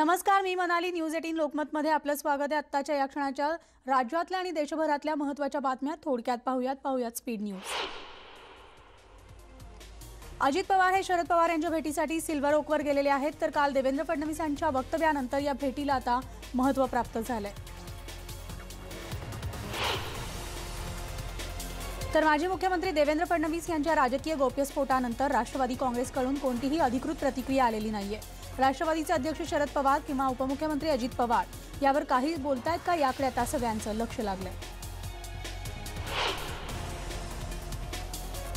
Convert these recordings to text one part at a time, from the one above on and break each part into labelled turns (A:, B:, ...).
A: नमस्कार मी Manali news eighteen लोकमतमध्ये आपलं स्वागत आहे आत्ताच्या या क्षणाच्या राज्यातल्या आणि देशभरातल्या महत्त्वाच्या बातम्या थोडक्यात पाहूयात पाहूयात स्पीड न्यूज. अजित पवार हे शरद पवार यांच्या भेटीसाठी सिल्वर ओकवर गेलेले आहेत तर काल देवेंद्र फडणवीस यांच्या वक्तव्यानंतर या भेटीला आता महत्त्व प्राप्त झालंय. तर माजी मुख्यमंत्री देवेंद्र फडणवीस यांच्या राजकीय गोप्यस्फोटानंतर राष्ट्रवादी काँग्रेसकडून कोणतीही अधिकृत प्रतिक्रिया आलेली नाहीये. राष्ट्रवादीचे अध्यक्ष शरद पवार किंवा उपमुख्यमंत्री अजित पवार यावर काही बोलतायत का याकडे आता सगळ्यांचं लक्ष लागलंय.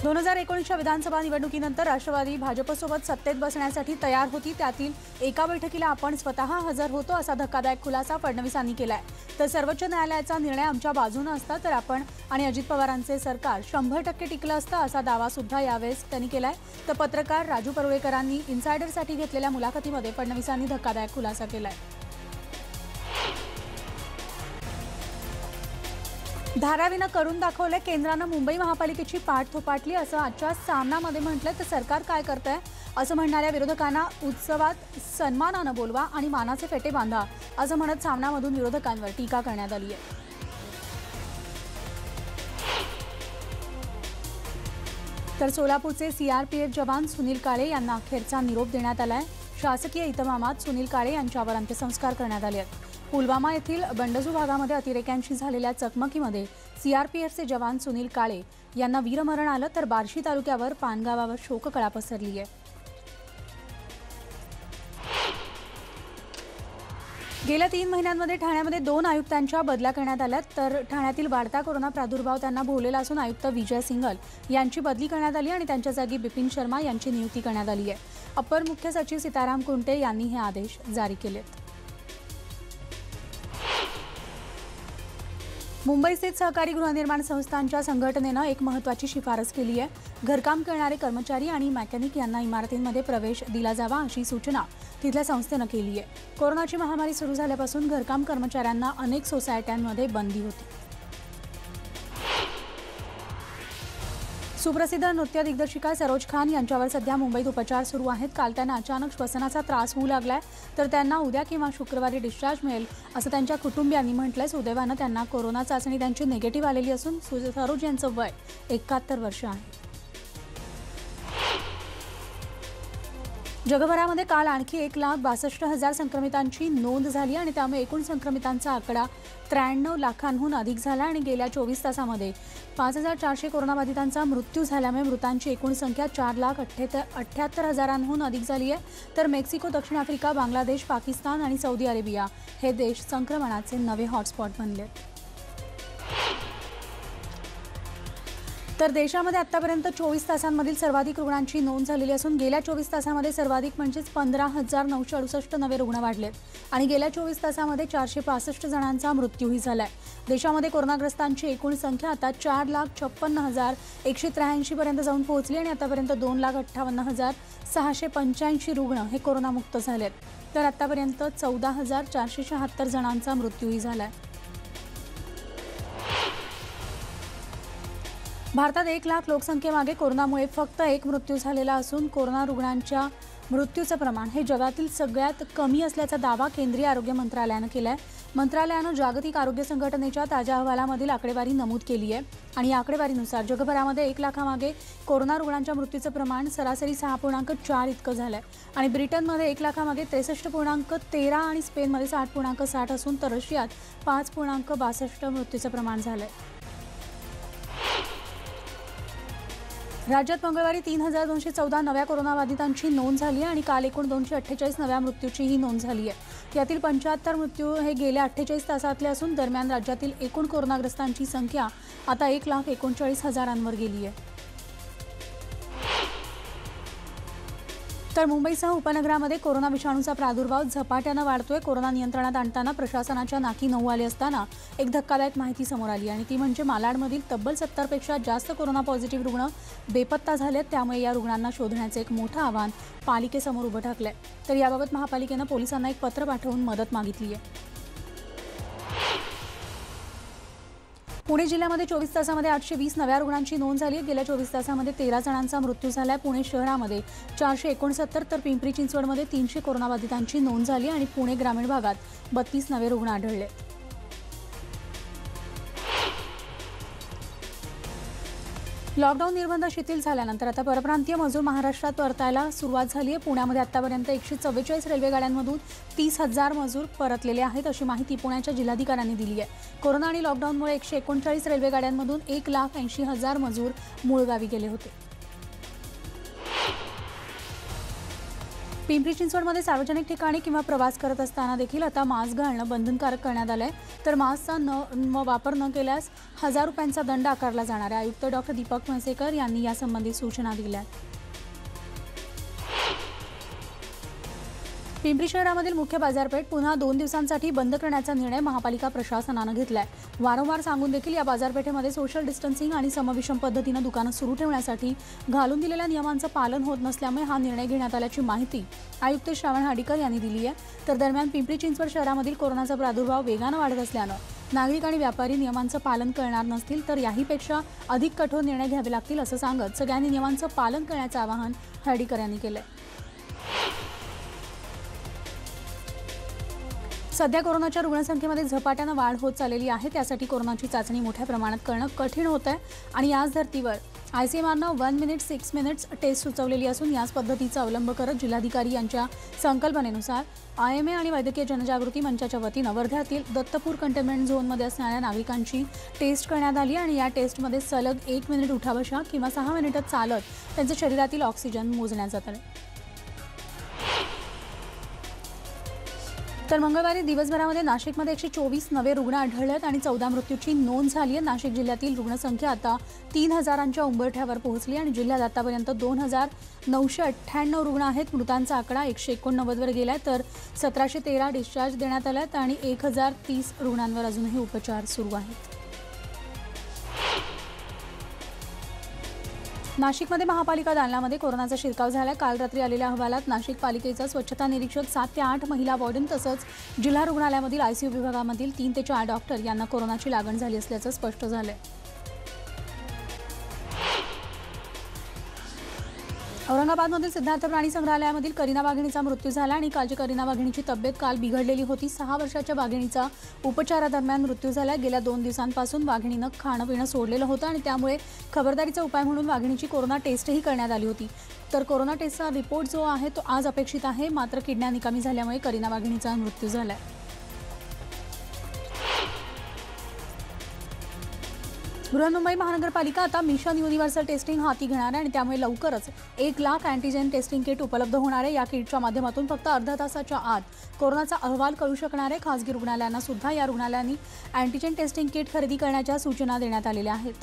A: दोन हजार एकोणीसच्या विधानसभा निवडणुकीनंतर राष्ट्रवादी भाजपसोबत सत्तेत बसण्यासाठी तयार होती. त्यातील एका बैठकीला आपण स्वतः हजर होतो असा धक्कादायक खुलासा फडणवीसांनी केलाय. तर सर्वोच्च न्यायालयाचा निर्णय आमच्या बाजूनं असता तर आपण आणि अजित पवारांचे सरकार शंभर टक्के टिकलं असतं असा दावा सुद्धा यावेळेस त्यांनी केलाय. तर पत्रकार राजू परुळेकरांनी इन्सायडरसाठी घेतलेल्या मुलाखतीमध्ये फडणवीसांनी धक्कादायक खुलासा केलाय. धारावीनं करून दाखवलंय केंद्रानं मुंबई महापालिकेची पाठ थोपाटली असं आजच्या सामनामध्ये म्हटलंय. तर सरकार काय करतंय? असं म्हणणाऱ्या विरोधकांना उत्सवात सन्मानानं बोलवा आणि मानाचे फेटे बांधा असं म्हणत सामनामधून विरोधकांवर टीका करण्यात आली आहे. तर सोलापूरचे सीआरपीएफ जवान सुनील काळे यांना अखेरचा निरोप देण्यात आलाय. शासकीय इतमामात सुनील काळे यांच्यावर अंत्यसंस्कार करण्यात आले आहेत. पुलवामा येथील बंडजू भागामध्ये अतिरेक्यांशी झालेल्या चकमकीमध्ये सीआरपीएफचे जवान सुनील काळे यांना वीरमरण आलं तर बार्शी तालुक्यावर पानगावावर शोककळा पसरली आहे. गेल्या तीन महिन्यांमध्ये ठाण्यामध्ये दोन आयुक्तांच्या बदल्या करण्यात आल्या तर ठाण्यातील वाढता कोरोना प्रादुर्भाव त्यांना भोवलेला असून आयुक्त विजय सिंगल यांची बदली करण्यात आली आणि त्यांच्या जागी बिपिन शर्मा यांची नियुक्ती करण्यात आली आहे. अपर मुख्य सचिव सीताराम कुंटे यांनी हे आदेश जारी केलेत. मुंबई स्थित सहकारी गृहनिर्माण संस्थांच्या संघटनेनं एक महत्त्वाची शिफारस केली आहे. घरकाम करणारे कर्मचारी आणि मेकॅनिक यांना इमारतींमध्ये प्रवेश दिला जावा अशी सूचना तिथल्या संस्थेनं केली आहे. कोरोनाची महामारी सुरू झाल्यापासून घरकाम कर्मचाऱ्यांना अनेक सोसायट्यांमध्ये बंदी होती. सुप्रसिद्ध नृत्य दिग्दर्शिका सरोज खान यांच्यावर सध्या मुंबईत उपचार सुरू आहेत. काल त्यांना अचानक श्वसनाचा त्रास होऊ लागलाय. तर त्यांना उद्या किंवा शुक्रवारी डिस्चार्ज मिळेल असं त्यांच्या कुटुंबियांनी म्हटलंय. सुदैवानं त्यांना कोरोना चाचणी त्यांची निगेटिव्ह आलेली असून सु- सरोज यांचं वय एकाहत्तर वर्ष आहे. जगभरामध्ये काल आणखी एक लाख बासष्ट हजार संक्रमितांची नोंद झाली आणि त्यामुळे एकूण संक्रमितांचा आकडा त्र्याण्णव लाखांहून अधिक झाला आणि गेल्या चोवीस तासामध्ये पाच हजार चारशे कोरोनाबाधितांचा मृत्यू झाल्यामुळे मृतांची एकूण संख्या चार लाख अठ्ठ्याहत्तर अठ्ठ्याहत्तर हजारांहून अधिक झाली आहे. तर मेक्सिको दक्षिण आफ्रिका बांगलादेश पाकिस्तान आणि सौदी अरेबिया हे देश संक्रमणाचे नवे हॉटस्पॉट बनले तर देशामध्ये आतापर्यंत चोवीस तासांमधील सर्वाधिक रुग्णांची नोंद झालेली असून गेल्या चोवीस तासामध्ये सर्वाधिक म्हणजेच पंधरा हजार नऊशे अडुसष्ट नवे रुग्ण वाढलेत आणि गेल्या चोवीस तासामध्ये चारशे पासष्ट जणांचा मृत्यूही झालाय. देशामध्ये कोरोनाग्रस्तांची एकूण संख्या आता चार लाख छप्पन्न हजार एकशे त्र्याऐंशी पर्यंत जाऊन पोहोचली आणि आतापर्यंत दोन लाख अठ्ठावन्न हजार सहाशे पंच्याऐंशी रुग्ण हे कोरोनामुक्त झालेत. तर आतापर्यंत चौदा हजार चारशे शहात्तर जणांचा मृत्यूही झालाय. भारतात एक लाख लोकसंख्येमागे कोरोनामुळे फक्त एक मृत्यू झालेला असून कोरोना रुग्णांच्या मृत्यूचं प्रमाण हे जगातील सगळ्यात कमी असल्याचा दावा केंद्रीय आरोग्य मंत्रालयानं केला आहे मंत्रालयानं जागतिक आरोग्य संघटनेच्या ताज्या अहवालामधील आकडेवारी नमूद केली आहे आणि या आकडेवारीनुसार जगभरामध्ये एक लाखामागे कोरोना रुग्णांच्या मृत्यूचं प्रमाण सरासरी सहा पूर्णांक चार इतकं झालं आहे आणि ब्रिटनमध्ये एक लाखामागे त्रेसष्ट पूर्णांक तेरा आणि स्पेनमध्ये साठ पूर्णांक साठ असून तर रशियात पाच पूर्णांक बासष्ट मृत्यूचं प्रमाण झालं आहे राज्यात मंगळवारी तीन हजार दोनशे चौदा नव्या कोरोनाबाधितांची नोंद झाली आहे आणि काल एकूण दोनशे अठ्ठेचाळीस नव्या मृत्यूचीही नोंद झाली आहे. यातील पंच्याहत्तर मृत्यू हे गेल्या अठ्ठेचाळीस तासातले असून दरम्यान राज्यातील एकूण कोरोनाग्रस्तांची संख्या आता एक लाख एकोणचाळीस हजारांवर गेली आहे. तर मुंबईसह उपनगरामध्ये कोरोना विषाणूचा प्रादुर्भाव झपाट्यानं वाढतोय. कोरोना नियंत्रणात आणताना प्रशासनाच्या नाकी नऊ आले असताना एक धक्कादायक माहिती समोर आली आणि ती म्हणजे मालाडमधील तब्बल सत्तरपेक्षा जास्त कोरोना पॉझिटिव्ह रुग्ण बेपत्ता झालेत. त्यामुळे या रुग्णांना शोधण्याचं एक मोठं आव्हान पालिकेसमोर उभं ठाकलंय. तर याबाबत महापालिकेनं पोलिसांना एक पत्र पाठवून मदत मागितली आहे पुणे जिल्ह्यामध्ये चोवीस तासामध्ये आठशे वीस नव्या रुग्णांची नोंद झाली आहे. गेल्या चोवीस तासामध्ये तेरा जणांचा मृत्यू झाला आहे पुणे शहरामध्ये चारशे एकोणसत्तर तर पिंपरी चिंचवडमध्ये तीनशे कोरोनाबाधितांची नोंद झाली आणि पुणे ग्रामीण भागात बत्तीस नवे रुग्ण आढळले. लॉकडाऊन निर्बंध शिथिल झाल्यानंतर आता परप्रांतीय मजूर महाराष्ट्रात परतायला सुरुवात झाली आहे. पुण्यामध्ये आतापर्यंत एकशे चव्वेचाळीस रेल्वे गाड्यांमधून तीस हजार मजूर परतलेले आहेत अशी माहिती पुण्याच्या जिल्हाधिकाऱ्यांनी दिली आहे. कोरोना आणि लॉकडाऊनमुळे एकशे एकोणचाळीस रेल्वे गाड्यांमधून एक लाख ऐंशी हजार मजूर मूळ गावी गेले होते. पिंपरी चिंचवडमध्ये सार्वजनिक ठिकाणी किंवा प्रवास करत असताना देखील आता मास्क घालणं बंधनकारक करण्यात आलं आहे तर मास्कचा न वापर न केल्यास हजार रुपयांचा दंड आकारला जाणार आहे. आयुक्त डॉक्टर दीपक म्हैसेकर यांनी यासंबंधी सूचना दिल्या. आहेत पिंपरी शहरामधील मुख्य बाजारपेठ पुन्हा दोन दिवसांसाठी बंद करण्याचा निर्णय महापालिका प्रशासनानं घेतलाय. वारंवार सांगून देखील या बाजारपेठेमध्ये सोशल डिस्टन्सिंग आणि समविषम पद्धतीनं दुकानं सुरू ठेवण्यासाठी घालून दिलेल्या नियमांचं पालन होत नसल्यामुळे हा निर्णय घेण्यात आल्याची माहिती आयुक्त श्रावण हाडीकर यांनी दिली आहे. तर दरम्यान पिंपरी चिंचवड शहरामधील कोरोनाचा प्रादुर्भाव वेगानं वाढत असल्यानं नागरिक आणि व्यापारी नियमांचं पालन करणार नसतील तर याहीपेक्षा अधिक कठोर निर्णय घ्यावे लागतील असं सांगत सगळ्यांनी नियमांचं पालन करण्याचं आवाहन हर्डीकर यांनी केलंय. सध्या कोरोनाच्या रुग्णसंख्येमध्ये झपाट्यानं वाढ होत चाललेली आहे. त्यासाठी कोरोनाची चाचणी मोठ्या प्रमाणात करणं कठीण होत आहे आणि याच धर्तीवर I C M आरनं one minute six minutes test सुचवलेली असून याच पद्धतीचा अवलंब करत जिल्हाधिकारी यांच्या संकल्पनेनुसार आय एम ए आणि वैद्यकीय जनजागृती मंचाच्या वतीनं वर्ध्यातील दत्तपूर कंटेनमेंट झोनमध्ये असणाऱ्या नागरिकांची टेस्ट करण्यात आली आणि या टेस्टमध्ये सलग एक मिनिट उठावशा किंवा सहा मिनिटं चालत त्यांच्या शरीरातील ऑक्सिजन मोजण्यात आहे तर मंगळवारी दिवसभरामध्ये नाशिकमध्ये एकशे चोवीस नवे रुग्ण आढळले आहेत आणि चौदा मृत्यूची नोंद झाली आहे. नाशिक जिल्ह्यातील रुग्णसंख्या आता तीन हजारांच्या उंबरठ्यावर पोहोचली आणि जिल्ह्यात आतापर्यंत दोन हजार नऊशे अठ्ठ्याण्णव रुग्ण आहेत. मृतांचा आकडा एकशे एकोणनव्वदवर गेला तर सतराशे तेरा डिस्चार्ज देण्यात आल्यात आणि एक हजार तीस रुग्णांवर अजूनही उपचार सुरू आहेत. नाशिकमध्ये महापालिका दालनामध्ये कोरोनाचा शिरकाव झाला काल रात्री आलेल्या अहवालात नाशिक पालिकेचा स्वच्छता निरीक्षक सात ते आठ महिला वॉर्डन तसंच जिल्हा रुग्णालयामधील आयसीयू विभागामधील तीन ते चार डॉक्टर यांना कोरोनाची लागण झाली असल्याचं स्पष्ट झालं आहे औरंगाबादमधील सिद्धार्थ प्राणी संग्रहालयामधील करीना वाघिणीचा मृत्यू झाला आणि कालची करीना वाघिणीची तब्येत काल बिघडलेली होती. सहा वर्षाच्या वाघिणीचा उपचारादरम्यान मृत्यू झाला. गेल्या दोन दिवसांपासून वाघिणीनं खाणं पिणं सोडलेलं होतं आणि त्यामुळे खबरदारीचा उपाय म्हणून वाघिणीची कोरोना टेस्टही करण्यात आली होती. तर कोरोना टेस्टचा रिपोर्ट जो आहे तो आज अपेक्षित आहे. मात्र किडण्या निकामी झाल्यामुळे करीना वाघिणीचा मृत्यू झाला आहे बृहन्मुंबई महानगरपालिका आता मिशन युनिव्हर्सल टेस्टिंग हाती घेणार आहे आणि त्यामुळे लवकरच एक लाख अँटीजेन टेस्टिंग किट उपलब्ध होणार आहे. या किटच्या माध्यमातून फक्त अर्ध्या तासाच्या आत कोरोनाचा अहवाल कळू शकणार आहे. खासगी रुग्णालयांना सुद्धा या रुग्णालयांनी अँटीजेन टेस्टिंग किट खरेदी करण्याच्या सूचना देण्यात आलेल्या आहेत.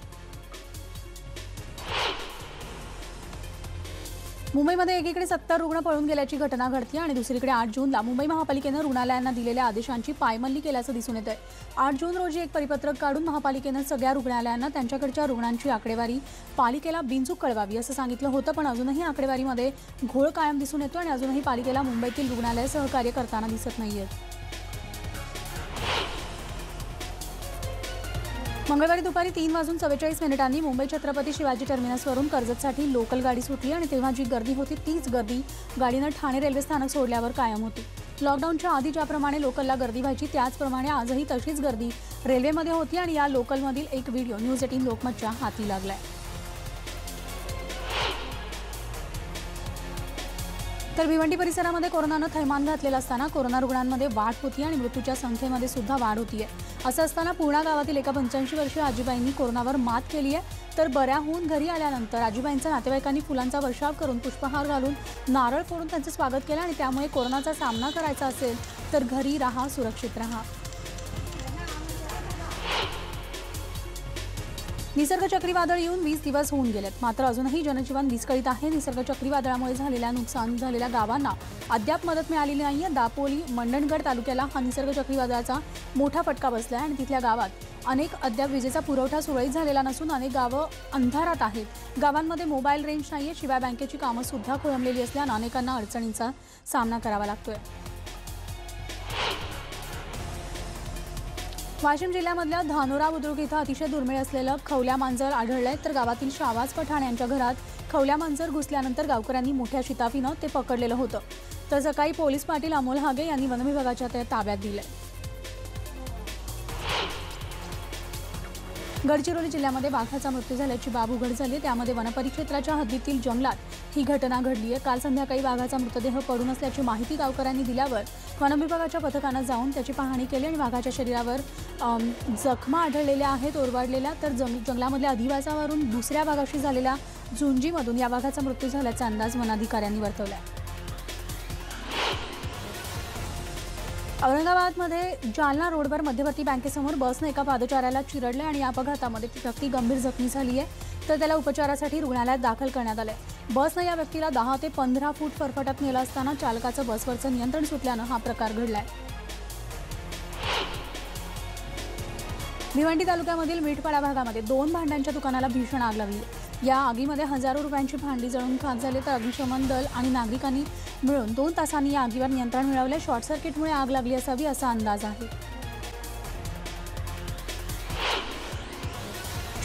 A: मुंबईमध्ये एकीकडे सत्तर रुग्ण पळून गेल्याची घटना घडते आणि दुसरीकडे आठ जूनला मुंबई महापालिकेनं रुग्णालयांना दिलेल्या आदेशांची पायमल्ली केल्याचं दिसून येत आहे आठ जून रोजी एक परिपत्रक काढून महापालिकेनं सगळ्या रुग्णालयांना त्यांच्याकडच्या रुग्णांची आकडेवारी पालिकेला बिनचूक कळवावी असं सांगितलं होतं पण अजूनही आकडेवारीमध्ये घोळ कायम दिसून येतो आणि अजूनही पालिकेला मुंबईतील रुग्णालय सहकार्य करताना दिसत नाहीयेत मंगळवारी दुपारी तीन वाजून चव्वेचाळीस मिनिटांनी मुंबई छत्रपती शिवाजी टर्मिनसवरून कर्जतसाठी लोकल गाडी सुटली आणि तेव्हा जी गर्दी होती तीच गर्दी गाडीनं ठाणे रेल्वे स्थानक सोडल्यावर कायम होती. लॉकडाऊनच्या आधी ज्याप्रमाणे लोकलला गर्दी व्हायची त्याचप्रमाणे आजही तशीच गर्दी रेल्वेमध्ये होती आणि या लोकलमधील एक व्हिडिओ न्यूज एटीन लोकमतच्या हाती लागलाय. तर भिवंडी परिसरामध्ये कोरोनानं थैमान घातलेलं असताना कोरोना रुग्णांमध्ये वाढ होती आणि मृत्यूच्या संख्येमध्ये सुद्धा वाढ होतीये. असं असताना पूर्णा गावातील एका पंच्याऐंशी वर्षीय आजीबाईंनी कोरोनावर मात केली आहे तर बऱ्याहून घरी आल्यानंतर आजीबाईंच्या नातेवाईकांनी फुलांचा वर्षाव करून पुष्पहार घालून नारळ फोडून त्यांचं स्वागत केलं आणि त्यामुळे कोरोनाचा सामना करायचा असेल तर घरी राहा सुरक्षित राहा. निसर्ग चक्रीवादळ येऊन वीस दिवस होऊन गेलेत. मात्र अजूनही जनजीवन विस्कळीत आहे. निसर्ग चक्रीवादळामुळे झालेल्या नुकसान झालेल्या गावांना अद्याप मदत मिळालेली नाहीये. दापोली मंडणगड तालुक्याला हा निसर्ग चक्रीवादळाचा मोठा फटका बसला आहे आणि तिथल्या गावात अनेक अद्याप विजेचा पुरवठा सुरळीत झालेला नसून अनेक गावं अंधारात आहेत. गावांमध्ये मोबाईल रेंज नाहीये. शिवाय बँकेची कामं सुद्धा खोळंबलेली असल्यानं अनेकांना अडचणींचा सामना करावा लागतोय. वाशिम जिल्ह्यामधल्या धानोरा बुद्रुक इथं अतिशय दुर्मिळ असलेलं खवल्या मांजर आढळलंय. तर गावातील शावाज पठाण यांच्या घरात खवल्या मांजर घुसल्यानंतर गावकऱ्यांनी मोठ्या शिताफीनं ते पकडलेलं होतं. तर सकाळी पोलीस पाटील अमोल हागे यांनी वनविभागाच्या ताब्यात दिलंय. गडचिरोली जिल्ह्यामध्ये वाघाचा मृत्यू झाल्याची बाब उघड झाली. आहे. त्यामध्ये वनपरिक्षेत्राच्या हद्दीतील जंगलात ही घटना घडली आहे. काल संध्याकाळी वाघाचा मृतदेह पडून असल्याची माहिती गावकऱ्यांनी दिल्यावर वनविभागाच्या पथकानं जाऊन त्याची पाहणी केली आणि वाघाच्या शरीरावर जखमा आढळलेल्या आहेत ओरवाडलेल्या. तर जंग जंगलामधल्या अधिवासावरून दुसऱ्या भागाशी झालेल्या झुंजीमधून या वाघाचा मृत्यू झाल्याचा अंदाज वनाधिकाऱ्यांनी वर्तवला आहे. औरंगाबादमध्ये जालना रोडवर मध्यवर्ती बँकेसमोर बसनं एका पादचाऱ्याला चिरडलं आणि या अपघातामध्ये ती व्यक्ती गंभीर जखमी झाली आहे. तर त्याला उपचारासाठी रुग्णालयात दाखल करण्यात आलं. बसनं या व्यक्तीला दहा ते पंधरा फूट फरफटत नेलं असताना चालकाचं बसवरचं नियंत्रण सुटल्यानं हा प्रकार घडलाय. भिवंडी तालुक्यामधील मिठपाडा भागामध्ये दोन भांड्यांच्या दुकानाला भीषण आग लागली. या आगीमध्ये हजारो रुपयांची भांडी जळून खाक झाली तर अग्निशमन दल आणि नागरिकांनी मिळून दोन तासांनी या आगीवर नियंत्रण मिळवले. शॉर्ट सर्किटमुळे आग लागली असावी असा अंदाज आहे.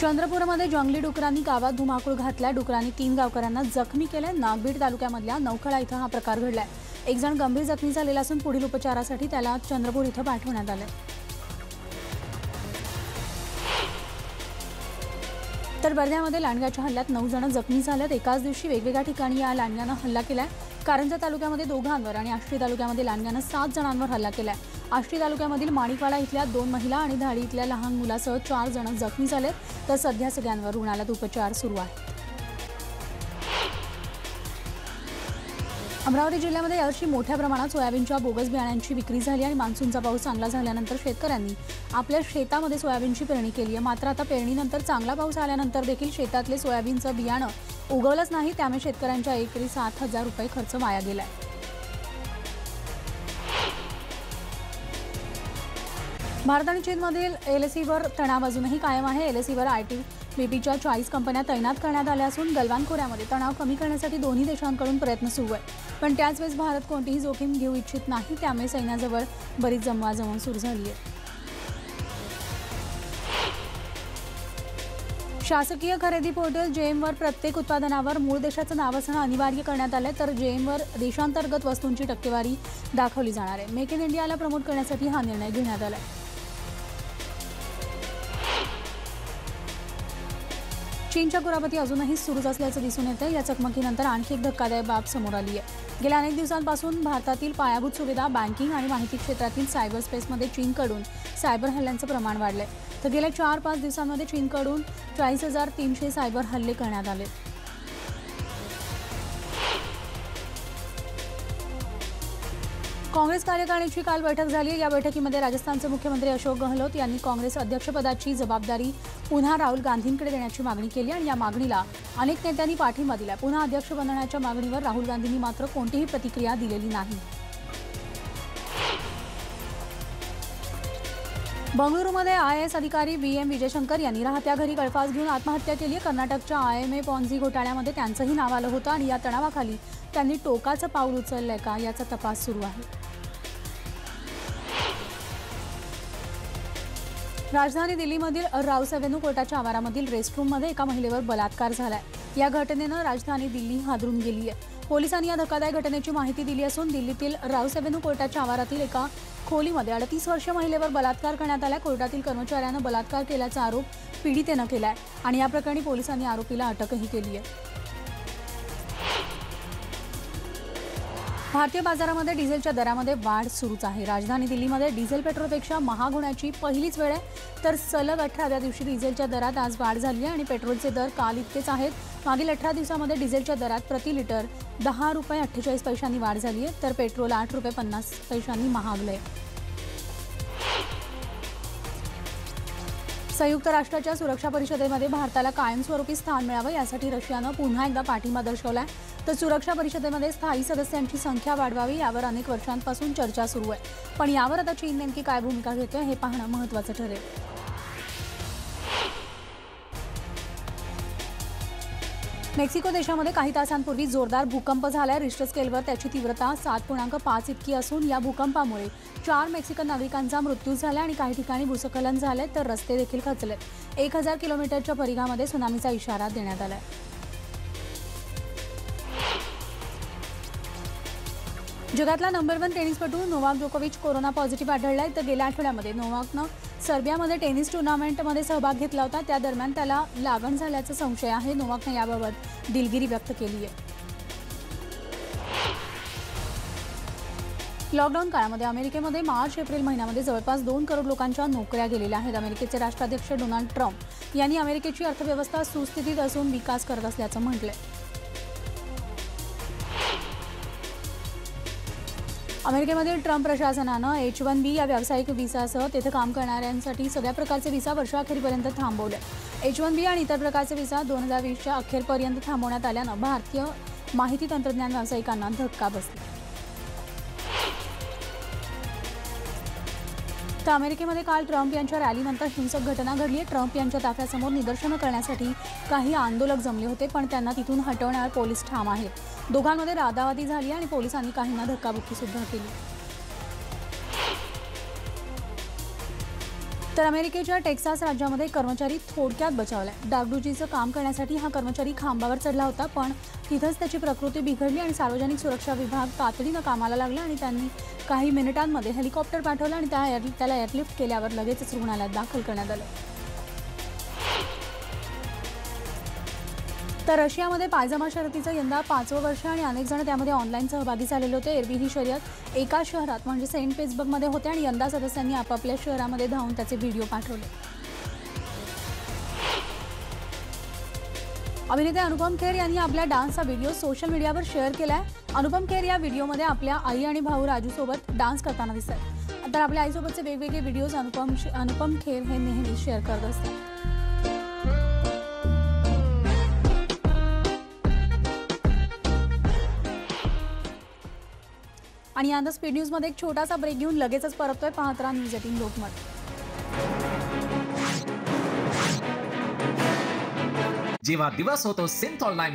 A: चंद्रपूरमध्ये जंगली डुकरांनी गावात धुमाकूळ घातल्या. डुकरांनी तीन गावकऱ्यांना जखमी केले नागबीड तालुक्यामधल्या नौखळा इथं हा प्रकार घडलाय. एक जण गंभीर जखमी झालेला असून पुढील उपचारासाठी त्याला चंद्रपूर इथं पाठवण्यात आलं तर वर्ध्यामध्ये लांडग्याच्या हल्ल्यात नऊ जण जखमी झाल्यात एकाच दिवशी वेगवेगळ्या ठिकाणी या लांडग्यानं हल्ला केलाय. कारंजा तालुक्यामध्ये दोघांवर आणि आष्टी तालुक्यामध्ये लांडग्यानं सात जणांवर हल्ला केलाय. आष्टी तालुक्यामधील माणिकवाडा इथल्या दोन महिला आणि धाडी इथल्या लहान मुलासह चार जण जखमी झालेत. तर सध्या सगळ्यांवर रुग्णालयात उपचार सुरू आहेत. अमरावती जिल्ह्यामध्ये यावर्षी मोठ्या प्रमाणात सोयाबीनच्या बोगस बियाण्यांची विक्री झाली आणि मान्सूनचा पाऊस चांगला झाल्यानंतर शेतकऱ्यांनी आपल्या शेतामध्ये सोयाबीनची पेरणी केली आहे. मात्र आता पेरणीनंतर चांगला पाऊस आल्यानंतर देखील शेतातले सोयाबीनचं बियाणं उगवलंच नाही त्यामुळे शेतकऱ्यांच्या एकरी सात हजार रुपये खर्च वाया गेलाय. भारत आणि चीनमधील एलएसीवर तणाव अजूनही कायम आहे. एलएसीवर आय टी बीपीच्या चाळीस कंपन्या तैनात करण्यात आल्या असून गलवान खोऱ्यामध्ये तणाव कमी करण्यासाठी दोन्ही देशांकडून प्रयत्न सुरू आहे पण त्याच वेळेस भारत कोणतीही जोखीम घेऊ इच्छित नाही त्यामुळे सैन्याजवळ बरीच जमवाजमव सुरू झाली आहे. शासकीय खरेदी पोर्टल जेएमवर प्रत्येक उत्पादनावर मूळ देशाचं नाव असणं अनिवार्य करण्यात आलंय तर जेएमवर देशांतर्गत वस्तूंची टक्केवारी दाखवली जाणार आहे. मेक इन इंडियाला प्रमोट करण्यासाठी हा निर्णय घेण्यात आलाय. चीनच्या कुरापती अजूनही सुरूच असल्याचं दिसून येतं या चकमकीनंतर आणखी एक धक्कादायक बाब समोर आली आहे. गेल्या अनेक दिवसांपासून भारतातील पायाभूत सुविधा बँकिंग आणि माहिती क्षेत्रातील सायबर स्पेसमध्ये चीनकडून सायबर हल्ल्यांचं प्रमाण वाढलंय. तर गेल्या चार पाच दिवसांमध्ये चीनकडून चाळीस हजार तीनशे सायबर हल्ले करण्यात आले. काँग्रेस कार्यकारिणीची काल बैठक झाली. या बैठकीमध्ये राजस्थानचे मुख्यमंत्री अशोक गहलोत यांनी काँग्रेस अध्यक्षपदाची जबाबदारी पुन्हा राहुल गांधींकडे देण्याची मागणी केली आणि या मागणीला अनेक नेत्यांनी पाठिंबा दिला. पुन्हा अध्यक्ष बनण्याच्या मागणीवर राहुल गांधींनी मात्र कोणतीही प्रतिक्रिया दिलेली नाही. बंगळुरूमध्ये आय एस अधिकारी बी एम विजयशंकर यांनी राहत्या घरी गळफास घेऊन आत्महत्या केली. कर्नाटकच्या आय एम ए पॉन्झी घोटाळ्यामध्ये त्यांचंही नाव आलं होतं आणि या तणावाखाली त्यांनी टोकाचं पाऊल उचललंय का याचा तपास सुरू आहे. राजधानी दिल्लीमधील राऊस अव्हेन्यू कोर्टाच्या आवारामधील रेस्टरूममध्ये एका महिलेवर बलात्कार झालाय. या घटनेनं राजधानी दिल्ली हादरून गेली आहे पोलिसांनी या धक्कादायक घटनेची माहिती दिली असून दिल्लीतील रावसेवेनू कोर्टाच्या आवारातील एका खोलीमध्ये अडतीस वर्ष महिलेवर बलात्कार करण्यात आला. कोर्टातील कर्मचाऱ्यानं बलात्कार केल्याचा आरोप पीडितेनं केलाय आणि या प्रकरणी पोलिसांनी आरोपीला अटकही केली आहे. भारतीय बाजारामध्ये डिझेलच्या दरामध्ये वाढ सुरूच आहे. राजधानी दिल्लीमध्ये डिझेल पेट्रोलपेक्षा महाग होण्याची पहिलीच वेळ आहे. तर सलग अठराव्या दिवशी डिझेलच्या दरात आज वाढ झाली आहे आणि पेट्रोलचे दर काल इतकेच आहेत मागील अठरा दिवसामध्ये डिझेलच्या दरात प्रति लिटर दहा रुपये अठ्ठेचाळीस पैशांनी वाढ झाली आहे तर पेट्रोल आठ रुपये पन्नास पैशांनी महागलंय. संयुक्त राष्ट्राच्या सुरक्षा परिषदेमध्ये भारताला कायमस्वरूपी स्थान मिळावं यासाठी रशियानं पुन्हा एकदा पाठिंबा दर्शवलाय. तर सुरक्षा परिषदेमध्ये स्थायी सदस्यांची संख्या वाढवावी यावर अनेक वर्षांपासून चर्चा सुरू आहे. पण यावर आता चीन नेमकी काय भूमिका घेतोय हे पाहणं महत्त्वाचं ठरेल. मेक्सिको देशामध्ये काही तासांपूर्वी जोरदार भूकंप झालाय. रिश्टर स्केलवर त्याची तीव्रता सात पूर्णांक पाच इतकी असून या भूकंपामुळे चार मेक्सिकन नागरिकांचा मृत्यू झाला आणि काही ठिकाणी भूस्खलन झाले तर रस्ते देखील खचलेत. एक हजार किलोमीटरच्या परिघामध्ये सुनामीचा इशारा देण्यात आला आहे जगातला नंबर वन टेनिसपटू नोवाक जोकोविच कोरोना पॉझिटिव्ह आढळला आहे तर गेल्या आठवड्यामध्ये नोवाकनं सर्बियामध्ये टेनिस टुर्नामेंटमध्ये सहभाग घेतला होता. त्या दरम्यान त्याला लागण झाल्याचा संशय आहे नोवाकनं याबाबत दिलगिरी व्यक्त केली आहे. लॉकडाऊन काळामध्ये अमेरिकेमध्ये मार्च एप्रिल महिन्यामध्ये जवळपास दोन करोड लोकांच्या नोकऱ्या गेलेल्या आहेत. अमेरिकेचे राष्ट्राध्यक्ष डोनाल्ड ट्रम्प यांनी अमेरिकेची अर्थव्यवस्था सुस्थितीत असून विकास करत असल्याचं म्हटलंय. अमेरिकेमधील ट्रम्प प्रशासनानं एच वन बी या व्यावसायिक व्हिसासह तेथे काम करणाऱ्यांसाठी सगळ्या प्रकारचे व्हिसा वर्षाअखेरीपर्यंत थांबवले. एच वन बी आणि इतर प्रकारचे व्हिसा दोन हजार वीसच्या अखेरपर्यंत थांबवण्यात आल्यानं भारतीय माहिती तंत्रज्ञान व्यावसायिकांना धक्का बसला. तर अमेरिकेमध्ये काल ट्रम्प यांच्या रॅलीनंतर हिंसक घटना घडली. आहे ट्रम्प यांच्या ताफ्यासमोर निदर्शनं करण्यासाठी काही आंदोलक जमले होते पण त्यांना तिथून हटवण्यावर पोलीस ठाम आहेत. दोघांमध्ये रादावादी झाली आणि पोलिसांनी काहींना धक्काबुक्की सुद्धा केली. तर अमेरिकेच्या टेक्सास राज्यामध्ये कर्मचारी थोडक्यात बचावलाय. डागडुजीचं काम करण्यासाठी हा कर्मचारी खांबावर चढला होता पण तिथंच त्याची प्रकृती बिघडली आणि सार्वजनिक सुरक्षा विभाग तातडीनं कामाला लागला आणि त्यांनी काही मिनिटांमध्ये हेलिकॉप्टर पाठवलं आणि त्या एअर त्याला एअरलिफ्ट केल्यावर लगेचच रुग्णालयात दाखल करण्यात आलं. तर रशियामध्ये पायजमा शर्यतीचं यंदा पाचवं वर्ष आणि अनेक जण त्यामध्ये ऑनलाईन सहभागी झालेले होते. एरवी ही शर्यत एका शहरात म्हणजे सेंट पीट्सबर्गमध्ये होते आणि यंदा सदस्यांनी आपापल्या शहरामध्ये धावून त्याचे व्हिडिओ पाठवले. अभिनेते अनुपम खेर यांनी आपल्या डान्सचा व्हिडिओ सोशल मीडियावर शेअर केलाय. अनुपम खेर या व्हिडिओमध्ये आपल्या आई आणि भाऊ राजूसोबत डान्स करताना दिसत तर आपल्या आईसोबतचे वेगवेगळे व्हिडिओज अनुपम अनुपम खेर हे नेहमी शेअर करत असतात. आणि यानंतर स्पीड न्यूजमध्ये एक छोटासा ब्रेक घेऊन लगेचच परततोय पाहत राहा न्यूज एटीन लोकमत.
B: जेव्हा दिवस होतो सिंथ ऑनलाईन